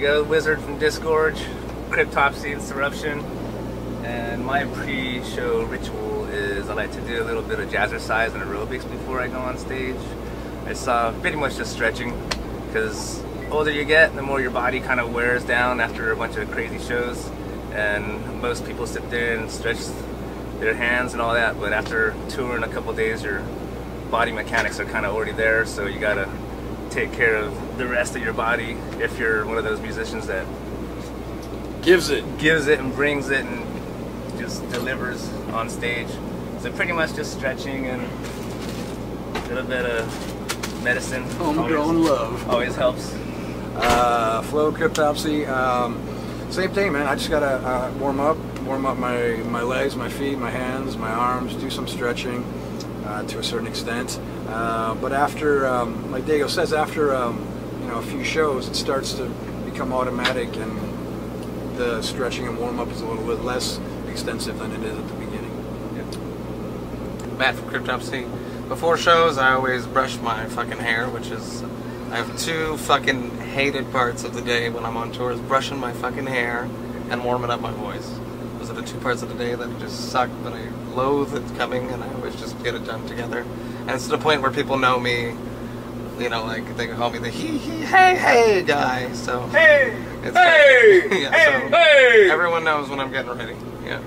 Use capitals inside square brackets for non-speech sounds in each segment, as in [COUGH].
Diego, Wizard from Disgorge, Cryptopsy and Soreption. And my pre-show ritual is I like to do a little bit of jazzercise and aerobics before I go on stage. It's uh, pretty much just stretching because older you get, the more your body kind of wears down after a bunch of crazy shows. And most people sit there and stretch their hands and all that, but after touring a couple days, your body mechanics are kind of already there, so you gotta take care of the rest of your body if you're one of those musicians that gives it, gives it, and brings it, and just delivers on stage. So pretty much just stretching and a little bit of medicine. Homegrown love always helps. Uh, Flo cryptopsy. Um, same thing, man. I just gotta uh, warm up, warm up my my legs, my feet, my hands, my arms, do some stretching uh, to a certain extent. Uh, but after, um, like Diego says, after um, you know a few shows, it starts to become automatic, and the stretching and warm up is a little bit less extensive than it is at the beginning. Matt from Cryptopsy. Before shows, I always brush my fucking hair, which is I have two fucking hated parts of the day when I'm on tour: is brushing my fucking hair and warming up my voice. Those it the two parts of the day that just suck, but I loathe it coming, and I always just get it done together. And it's to the point where people know me. You know, like they call me the he he hey hey guy. So hey it's hey [LAUGHS] yeah, hey so hey. Everyone knows when I'm getting ready. Yeah.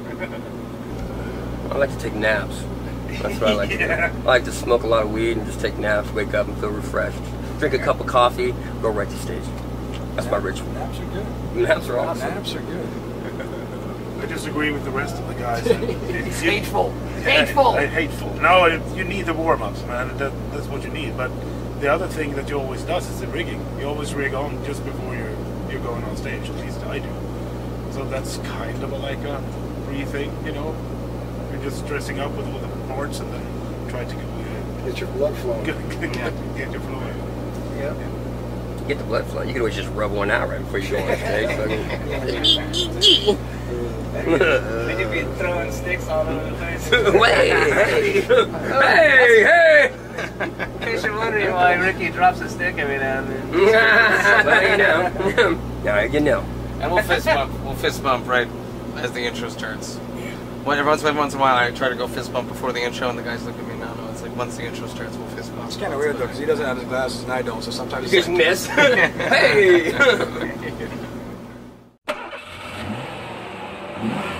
I like to take naps. That's what I like to do. [LAUGHS] I like to smoke a lot of weed and just take naps, wake up and feel refreshed. Drink a cup of coffee, go right to stage. That's my ritual. Naps are good. Naps are awesome. Naps are good. I disagree with the rest of the guys. It's [LAUGHS] hateful. Hateful. hateful. No, it, you need the warm-ups, man. That, that's what you need. But the other thing that you always does is the rigging. You always rig on just before you're you're going on stage. At least I do. So that's kind of a, like a free thing, you know. You're just dressing up with all the parts and then try to get, uh, Get your blood flowing. [LAUGHS] get, get, get your flow. in. Yeah. Get the blood flowing. You can always just rub one out right before you go on stage. [LAUGHS] Then you'd be throwing sticks all over the place. [LAUGHS] hey, hey, hey, hey! In case you're wondering why Ricky drops a stick every now and then. [LAUGHS] well, you know. [LAUGHS] now you know. And we'll fist bump. We'll fist bump right as the intro starts. When every once, every once in a while, I try to go fist bump before the intro, and the guys look at me. No, no. It's like once the intro starts, we'll fist bump. It's kind of weird though, because he doesn't have his glasses and I don't, so sometimes You just like, miss. hey! Yeah.